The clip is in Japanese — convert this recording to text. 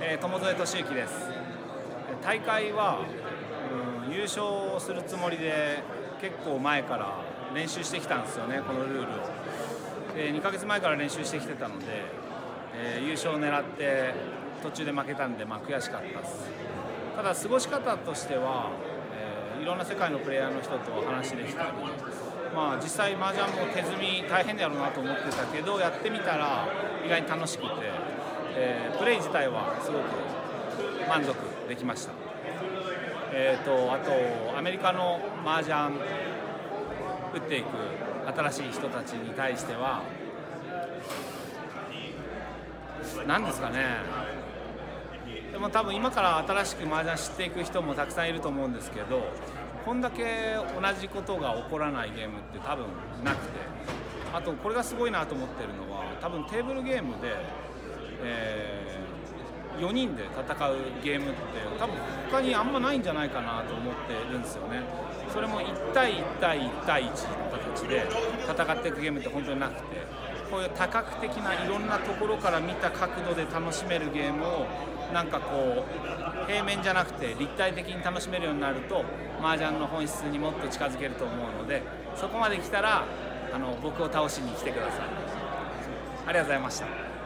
えー、友添俊之です。大会は、うん、優勝するつもりで結構前から練習してきたんですよねこのルールを、えー、2ヶ月前から練習してきてたので、えー、優勝を狙って途中で負けたんで、まあ、悔しかったです。ただ過ごし方としては、えー、いろんな世界のプレイヤーの人と話できたりまあ、実際麻雀も手積み大変だろうなと思ってたけどやってみたら意外に楽しくて、えー、プレイ自体はすごく満足できました、えーと、あとアメリカの麻雀打っていく新しい人たちに対しては何ですかね。でも多分今から新しく麻雀知っていく人もたくさんいると思うんですけどこんだけ同じことが起こらないゲームって多分なくて。あとこれがすごいなと思ってるのは多分テーブルゲームで、えー、4人で戦うゲームって多分他にあんまないんじゃないかなと思ってるんですよね。それも1対1対1対1の形で戦っていくゲームって本当になくてこういう多角的ないろんなところから見た角度で楽しめるゲームをなんかこう平面じゃなくて立体的に楽しめるようになると麻雀の本質にもっと近づけると思うのでそこまで来たらあの僕を倒しに来てください。ありがとうございました。